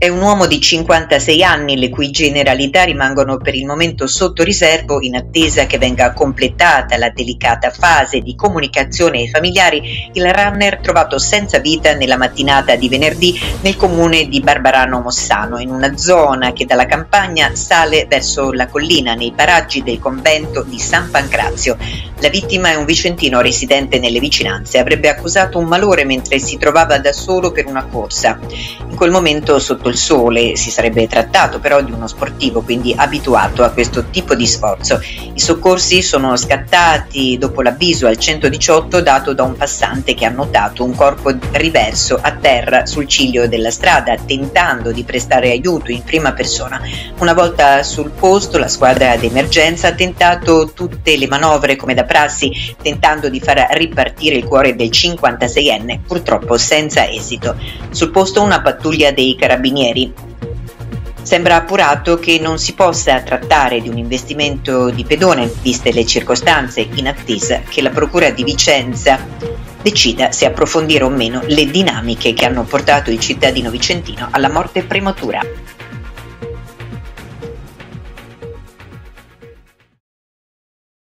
È un uomo di 56 anni le cui generalità rimangono per il momento sotto riservo in attesa che venga completata la delicata fase di comunicazione ai familiari. Il runner trovato senza vita nella mattinata di venerdì nel comune di Barbarano Mossano, in una zona che dalla campagna sale verso la collina nei paraggi del convento di San Pancrazio. La vittima è un vicentino residente nelle vicinanze. Avrebbe accusato un malore mentre si trovava da solo per una corsa. In quel momento sotto il sole, si sarebbe trattato però di uno sportivo, quindi abituato a questo tipo di sforzo. I soccorsi sono scattati dopo l'avviso al 118 dato da un passante che ha notato un corpo riverso a terra sul ciglio della strada, tentando di prestare aiuto in prima persona. Una volta sul posto, la squadra d'emergenza ha tentato tutte le manovre come da prassi, tentando di far ripartire il cuore del 56enne, purtroppo senza esito. Sul posto una pattuglia dei carabinieri. Sembra appurato che non si possa trattare di un investimento di pedone, viste le circostanze, in attesa che la Procura di Vicenza decida se approfondire o meno le dinamiche che hanno portato il cittadino vicentino alla morte prematura.